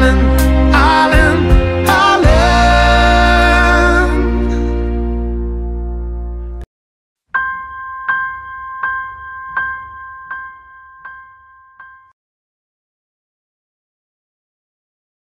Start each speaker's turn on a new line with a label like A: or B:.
A: darling.